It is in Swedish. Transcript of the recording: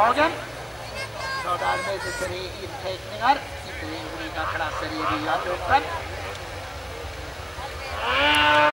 Lagen. Så därmed tre inteckningar i olika klasser i nya gruppen.